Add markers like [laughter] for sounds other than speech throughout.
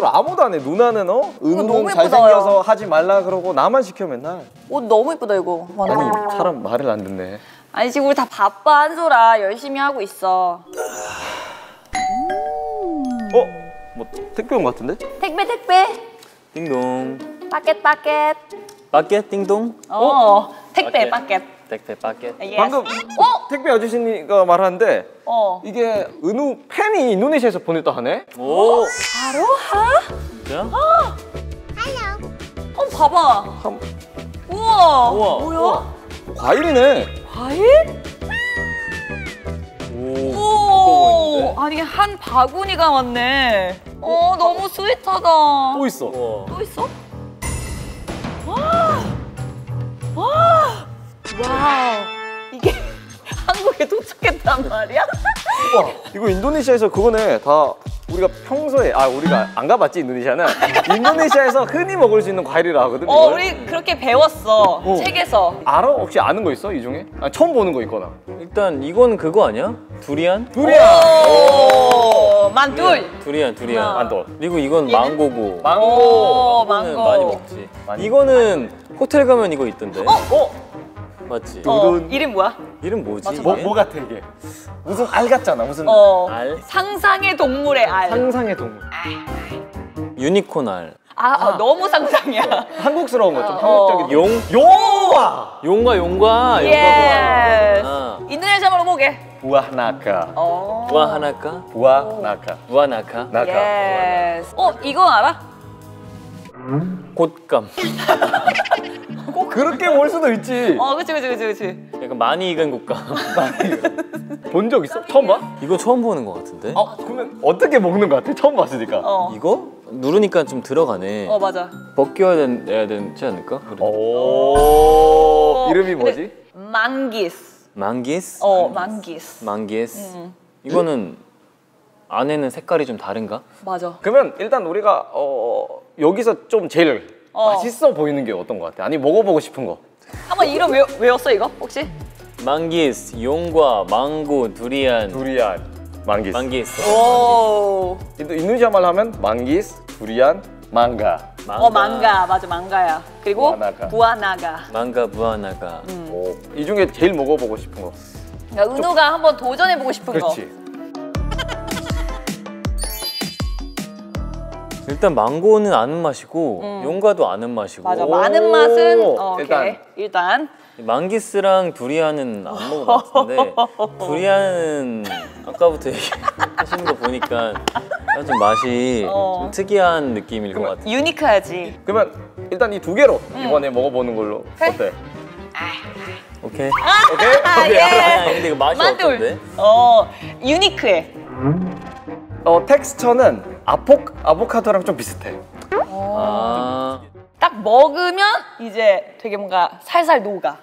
청소를 아무도 안 해. 누나는 어? 예쁘다, 잘생겨서 하지 말라 그러고 나만 시켜 맨날. 옷 너무 이쁘다 이거. 아니 사람 말을 안 듣네. 아니 지금 우리 다 바빠 한솔아 열심히 하고 있어. 어? 뭐 택배 온 것 같은데? 택배 택배. 띵동. paket paket. paket 띵동. 어, 택배 paket. 택배 paket. Yes. 방금 어? 택배 아저씨가 말하는데 어. 이게 은우 팬이 인도네시아에서 보냈다 하네? 오. 바로 하? 진짜? 어 봐봐. 한- 우와. 우와, 뭐야? 우와. 과일이네. 과일? 오. 오. 아니 한 바구니가 왔네. 어 너무 sweet하다. 또 있어. 우와. 또 있어? 와! 와! Wow! 한국에 도착했단 말이야? 우와, 이거 인도네시아에서 그거네. 다 우리가 평소에 아 우리가 안 가봤지 인도네시아는 인도네시아에서 흔히 먹을 수 있는 과일이라 하거든. 어, 이걸. 우리 그렇게 배웠어. 어. 책에서. 알아? 혹시 아는 거 있어 이 중에? 아, 처음 보는 거 있거나. 일단 이건 그거 아니야? 두리안? 두리안. 오, 만둘. 두리안, 두리안. 아. 만돌. 그리고 이건 망고고. 망고. 오, 이거는 망고. 많이 먹지. 많이 이거는 호텔 가면 이거 있던데. 어? 맞지? 어, 두둔. 이름 뭐야? 이름 뭐지? 뭐? 뭐 같아 이게? 무슨 알 같잖아. 무슨 어. 알? 상상의 동물의 알. 상상의 동물. 유니콘 알. 아, 아, 너무 상상이야. 한국스러운 거 좀 어. 한국적인. 용? 용과 용과 yes. 아. 인도네시아 말로 뭐게? Buah naga. 어. Buah naga? Buah naga. Buah naga? Naga. Yes. 어, 이거 알아? 곶감. 꼭 그렇게 올 수도 있지. 어, 그치, 그치, 그치, 그치. 약간 많이 익은 곶감. 본 적 있어? 처음 봐? 이거 처음 보는 것 같은데? 어, 그러면 어떻게 먹는 거 같아? 처음 봤으니까. 어. 이거? 누르니까 좀 들어가네. 어, 맞아. 벗겨야 된, 해야 되지 않을까? 그래. 오. 이름이 뭐지? 망기스. 망기스? 어, 망기스. 망기스? 음. 이거는 안에는 색깔이 좀 다른가? 맞아. 그러면 일단 우리가 어, 여기서 좀 제일 어. 맛있어 보이는 게 어떤 거 같아? 아니 먹어보고 싶은 거. 한번 이름 외, 외웠어, 이거? 혹시? 망기스, 용과, 망고, 두리안, 두리안, 망기스. 망기스. 오. 인도 인도네시아 말 하면 망기스, 두리안, 망가. 망가, 어, 망가. 맞아, 망가야. 그리고 부아나가. 부아나가. 망가 부아나가. 음. 오, 이 중에 제일 먹어보고 싶은 거. 그러니까 은호가 한번 도전해보고 싶은 거. 그렇지. 일단 망고는 아는 맛이고 음. 용과도 아는 맛이고 맞아, 오. 많은 맛은 어, 오케이. 일단. 일단. 망기스랑 두리안은 안 먹어봤는데 [laughs] 두리안은 아까부터 얘기하시는 거 보니까 좀 맛이 어. 좀 특이한 느낌일 것 같아요. 유니크하지. 그러면 일단 이 두 개로 이번에 먹어보는 걸로 음. 그래. 어때? 오케이. 오케이? 오케이. 예. 아, 근데 이거 맛이 어떤데? 만둘. 어, 유니크해. 어, 텍스처는 아포 아보카도랑 좀 비슷해. 아 딱 먹으면 이제 되게 뭔가 살살 녹아.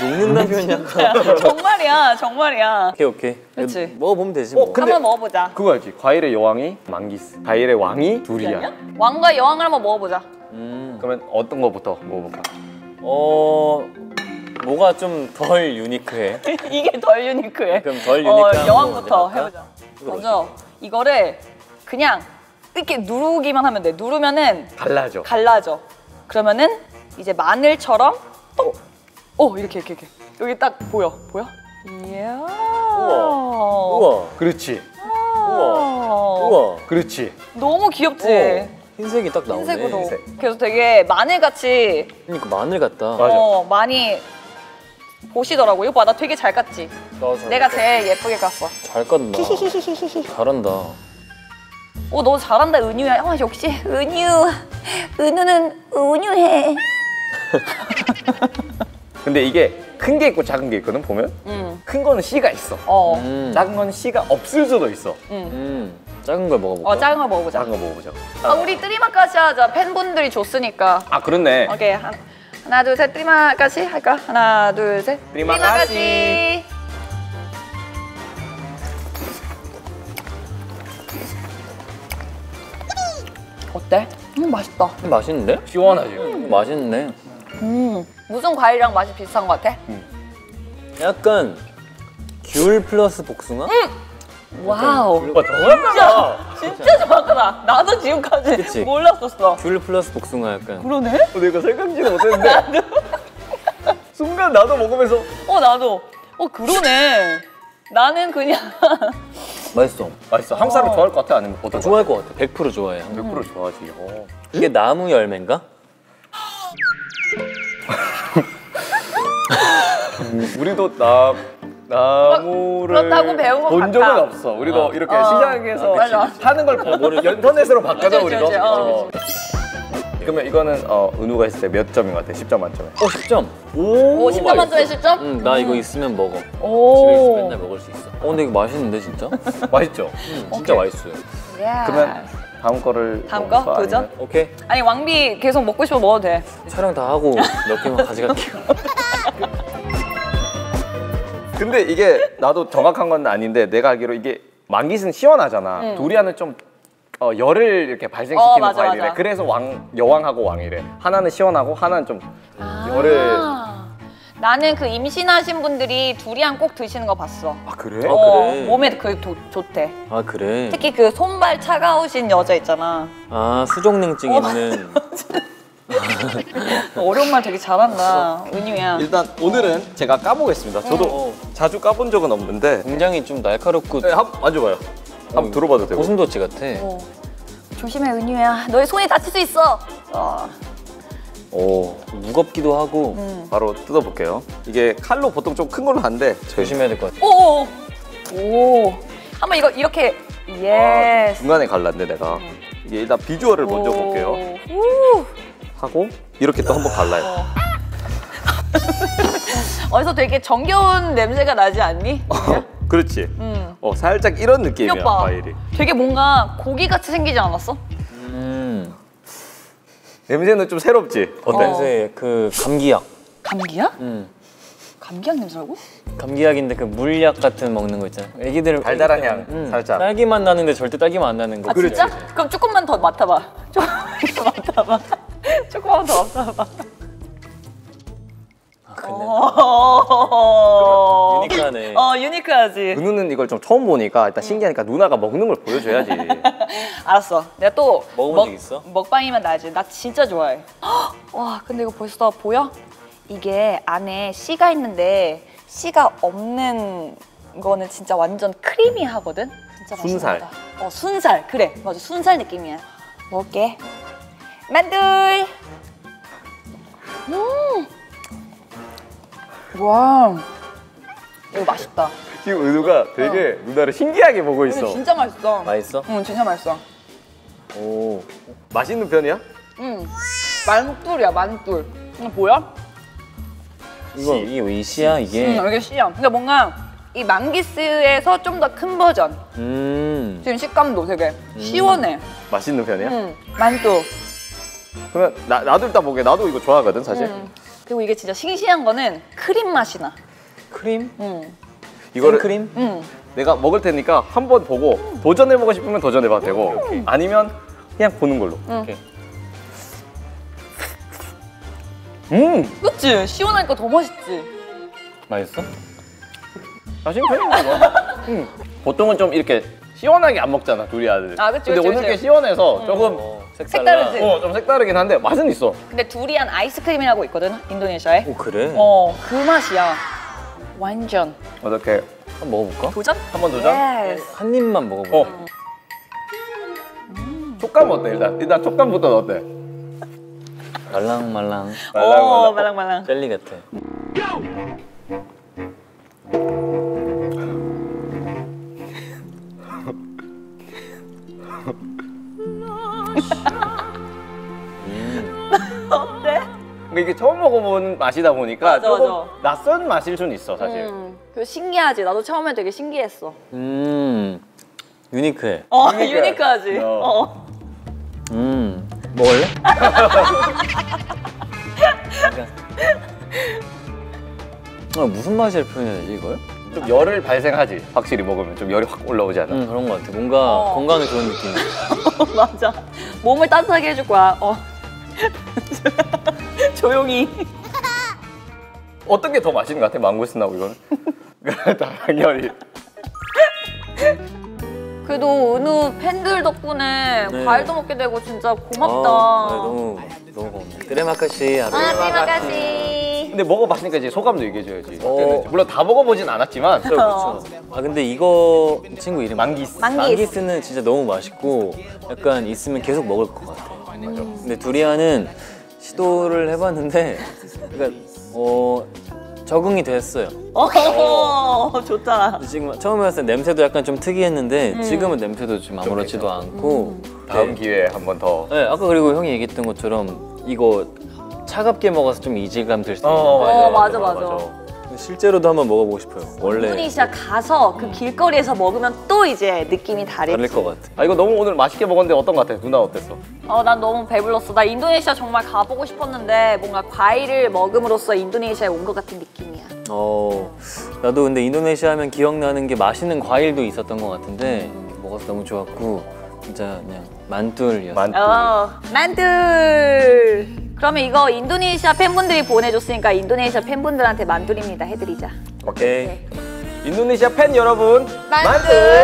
녹는다는 [laughs] 표현이 약간 정말이야, 정말이야. 오케이 오케이. 그치. 먹어보면 되지 어, 뭐. 근데- 한번 먹어보자. 그거 알지? 과일의 여왕이 망기스, 과일의 왕이 두리안. 왕과 여왕을 한번 먹어보자. 음. 그러면 어떤 거부터 먹어볼까? 어 뭐가 좀 덜 유니크해. [laughs] 이게 덜 유니크해. 그럼 덜 어, 유니크한 여왕부터 거 해보자. 먼저 이거를 그냥 이렇게 누르기만 하면 돼. 누르면은 달라져. 갈라져. 그러면은 이제 마늘처럼 어, 어 이렇게 이렇게 이렇게 여기 딱 보여 보여? 이야. 우와. 우와 그렇지. 우와. 우와. 그렇지. 너무 귀엽지. 우와. 흰색이 딱 나오네. 흰색으로. 흰색. 그래서 되게 마늘 같이 그러니까 마늘 같다. 맞아. 어, 많이 보시더라고. 이거 봐, 나 되게 잘 깠지. 내가 제일 예쁘게 깠어. 잘 깐다. [laughs] 잘한다. 오, 너 잘한다, 은유야. 아, 역시 은유. 은유는 은유해. [laughs] 근데 이게 큰 게 있고 작은 게 있거든 보면 응. 큰 거는 씨가 있어. 어. 음. 작은 거는 씨가 없을 수도 있어. 응. 음. 작은 걸 먹어볼까? 어, 작은 거 먹어보자. 작은 거 먹어보자. 아, 우리 뜨리마까지 하자. 팬분들이 줬으니까. 아 그렇네. 오케이. 한, 하나, 둘, 셋. 뜨리마까지 할까? 하나, 둘, 셋. 뜨리마까지. 어때? 음, 맛있다. 음, 맛있는데? 시원하지. 맛있네. 음, 무슨 과일이랑 맛이 비슷한 것 같아? 약간 귤 플러스 복숭아? Wow. 와 정확하다. 진짜 정확하다. 나도 지금까지 그치? 몰랐었어. 귤 플러스 복숭아 약간. 그러네? 내가 생각지는 못했는데 순간 나도 먹으면서 어 나도. 어 그러네. 나는 그냥 맛있어. 맛있어. 한국 사람 좋아할 것 같아 아니면 어떤 좋아할 것 같아. 100% 좋아해. 100% 좋아하지. 어. 이게 나무 열매인가? 우리도 나 나무를 그렇다고 배운 것 본 적은 같다. 없어. 우리도 어. 이렇게 어. 시장에서 맞아. 하는 걸 보고 인터넷으로 봤거든 그치, 우리도. 그치, 어. 그러면 이거는 어, 은우가 했을 때 몇 점인 것 같아? 10점 만점에. 어 10점. 오 10점 만점에 10점? 응, 나 이거 있으면 먹어. 집에 있으면 오. 맨날 먹을 수 있어. 어 근데 이거 맛있는데 진짜? [laughs] 맛있죠? 응, 진짜 맛있어요. 그러면 다음 거를 다음 거? 먹을까? 도전? 아니면- 오케이. 아니 왕비 계속 먹고 싶어 먹어도 돼. 촬영 다 하고 몇 개만 가져갈게요. [laughs] 근데 이게 나도 정확한 건 아닌데 내가 알기로 이게 만깃은 시원하잖아. 응. 두리안은 좀 어, 열을 이렇게 어, 발생시키는 맞아, 과일이래. 맞아. 그래서 왕 여왕하고 왕이래. 하나는 시원하고 하나는 좀 열을 아, 나는 그 임신하신 분들이 두리안 꼭 드시는 거 봤어. 아 그래? 어, 어, 그래? 몸에 그 도- 좋대. 아 그래? 특히 그 손발 차가우신 여자 있잖아. 아 수족냉증 있는 [laughs] 어려운 말 되게 잘한다. 은유야. 일단 오늘은 제가 까보겠습니다. 저도 어. 자주 까본 적은 없는데 굉장히 좀 날카롭고 네, 한번 만져봐요. 한번 들어봐도 되고. 고슴도치 같아. 어. 조심해 은유야. 너의 손이 다칠 수 있어. 어. 오 무겁기도 하고 음. 바로 뜯어볼게요. 이게 칼로 보통 좀 큰 걸로 하는데 조심해야 될 것 같아. 오. 오. 한번 이거 이렇게 아, yes. 중간에 갈랐네 내가. 이게 일단 비주얼을 먼저 볼게요. 오. 하고 이렇게 또 한번 갈라요. [laughs] 어디서 되게 정겨운 냄새가 나지 않니? [laughs] 그렇지. 음. 어 살짝 이런 느낌이야. 과일이. 되게 뭔가 고기 같이 생기지 않았어? 음. 냄새는 좀 새롭지. 어때? 어. 냄새 그 감기약. 감기약? 음. 감기약 냄새라고? 감기약인데 그 물약 같은 먹는 거 있잖아. 애기들 달달한 애기 향, 때문에. 살짝. 딸기 맛 나는데 절대 딸기 맛안 나는 거. 아 진짜? 그럼 조금만 더 맡아봐. 조금만 더 맡아봐. [laughs] 조금만 더 맡아봐. 근데 어. 유니크하네. 어 유니크하지. 은우는 이걸 좀 처음 보니까 일단 신기하니까 누나가 먹는 걸 보여줘야지. [laughs] [laughs] 알았어. 내가 또 먹어본 먹- 적 있어? 먹방이면 나지. 나 진짜 좋아해. 헉! [gasps] 와 근데 이거 벌써 보여? 이게 안에 씨가 있는데 씨가 없는 거는 진짜 완전 크리미하거든. 진짜 순살. 맛있다. 어 순살 그래 맞아 순살 느낌이야. 먹을게. 만둘. 음. 와. 이거 맛있다. 지금 은우가 되게 누나를 신기하게 보고 있어. 진짜 맛있어. 맛있어? 응 진짜 맛있어. 오. 맛있는 편이야? 응. 만둘이야 만둘. 이거 보여? 이거 이게 왜 이시야 이게? 응, 이게 씨야. 그러니까 뭔가 이 망기스에서 좀 더 큰 버전. 음. 지금 식감도 되게 시원해. 맛있는 편이야? 응. 만두. 그러면 나, 나도 일단 먹게. 나도 이거 좋아하거든 사실. 응. 그리고 이게 진짜 싱싱한 거는 크림 맛이 나. 크림? 응. 이거를 크림? 응. 내가 먹을 테니까 한 번 보고 도전해보고 싶으면 도전해봐도 되고 아니면 그냥 보는 걸로. 응. 오케이. 음! 그치? 시원하니까 더 맛있지. 맛있어? 맛있는 편인가 봐. 음. 보통은 좀 이렇게 시원하게 안 먹잖아 두리안을. 아, 그치, 근데 그치, 오늘 그치. 꽤 시원해서 조금 어, 색다르지? 어, 좀 색다르긴 한데 맛은 있어. 근데 두리안 아이스크림이라고 있거든, 인도네시아에. 오 그래? 어, 그 맛이야. 완전. 어떻게 한번 먹어볼까? 도전? 한번 도전? Yes. 한 입만 먹어볼까? 어. 촉감 어때 일단? 일단 촉감부터 어때? 말랑말랑 오, 말랑말랑. 젤리 같아. [laughs] 근데 이게 처음 먹어보는 맛이다 보니까 맞아, 조금 맞아. 낯선 맛일 수는 있어 사실. 음, 그 신기하지. 나도 처음에 되게 신기했어. 음. 유니크해. 어, 유니크해. 유니크하지. 어. 어. 음. 먹을래? [laughs] 아, 무슨 맛을 표현해야 되지 이걸? 좀 열을 발생하지. 확실히 먹으면 좀 열이 확 올라오지 않아? 음 그런 것 같아. 뭔가 어. 건강에 좋은 느낌. [laughs] 맞아. 몸을 따뜻하게 해줄 거야. 어. [laughs] 조용히. [laughs] 어떤 게 더 맛있는 것 같아? 망고스나고 이거는? [laughs] 당연히. 그래도 은우 팬들 덕분에 네. 과일도 먹게 되고 진짜 고맙다. 아, 네, 너무 너무 고맙네. 테레마카시 하루. 아, 테마카시. 근데 먹어봤으니까 이제 소감도 얘기해줘야지. 어. 물론 다 먹어보진 않았지만. 그렇죠. [laughs] 아 근데 이거 친구 이름 만기스. 만기스. 만기스 는 진짜 너무 맛있고 약간 있으면 계속 먹을 것 같아. 근데 두리안은 시도를 해봤는데 그러니까 어 적응이 됐어요. 어, [laughs] 좋다. 지금 처음에 왔을 때 냄새도 약간 좀 특이했는데 지금은 냄새도 좀 아무렇지도 않고 다음 네. 기회에 한 번 더. 네, 아까 그리고 형이 얘기했던 것처럼 이거 차갑게 먹어서 좀 이질감 들 수 있는 어, 맞아, 맞아. 실제로도 한번 먹어보고 싶어요. 원래 인도네시아 가서 그 길거리에서 먹으면 또 이제 느낌이 다르지. 다를 것 같아. 아 이거 너무 오늘 맛있게 먹었는데 어떤 것 같아? 누나 어땠어? 어, 난 너무 배불렀어. 나 인도네시아 정말 가보고 싶었는데 뭔가 과일을 먹음으로써 인도네시아에 온 것 같은 느낌이야. 어, 나도 근데 인도네시아 하면 기억나는 게 맛있는 과일도 있었던 것 같은데 먹어서 너무 좋았고 진짜 그냥 만둘이었어. 만. 어, 만둘. 그러면 이거 인도네시아 팬분들이 보내줬으니까 인도네시아 팬분들한테 만둘입니다. 해드리자. 오케이. 인도네시아 팬 여러분. 만둘입니다.